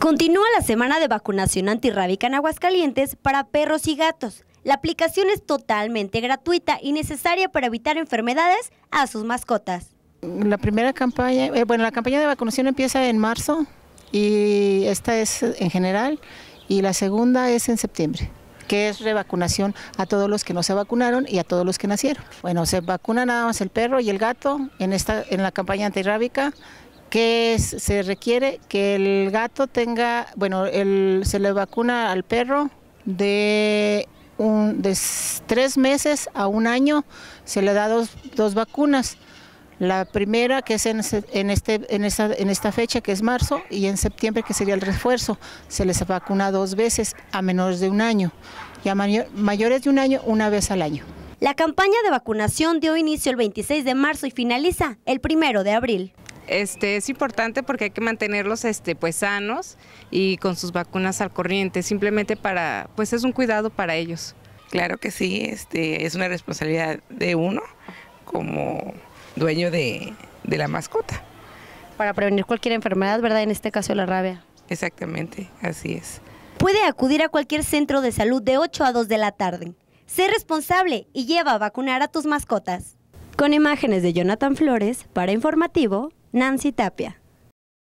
Continúa la semana de vacunación antirrábica en Aguascalientes para perros y gatos. La aplicación es totalmente gratuita y necesaria para evitar enfermedades a sus mascotas. La primera campaña, eh, bueno, la campaña de vacunación empieza en marzo y esta es en general y la segunda es en septiembre que es revacunación a todos los que no se vacunaron y a todos los que nacieron. Bueno, se vacuna nada más el perro y el gato en esta en la campaña antirrábica que se requiere que el gato tenga, bueno, el, se le vacuna al perro de, un, de tres meses a un año, se le da dos, dos vacunas. La primera que es en, en, este, en, esta, en esta fecha, que es marzo, y en septiembre, que sería el refuerzo. Se les vacuna dos veces a menores de un año y a mayores de un año una vez al año. La campaña de vacunación dio inicio el 26 de marzo y finaliza el primero de abril. Este, es importante porque hay que mantenerlos este, pues, sanos y con sus vacunas al corriente, simplemente para, pues es un cuidado para ellos. Claro que sí, este, es una responsabilidad de uno como dueño de, de la mascota. Para prevenir cualquier enfermedad, ¿verdad? En este caso la rabia. Exactamente, así es. Puede acudir a cualquier centro de salud de 8 a 2 de la tarde. Sé responsable y lleva a vacunar a tus mascotas. Con imágenes de Jonathan Flores, para Informativo, Nancy Tapia.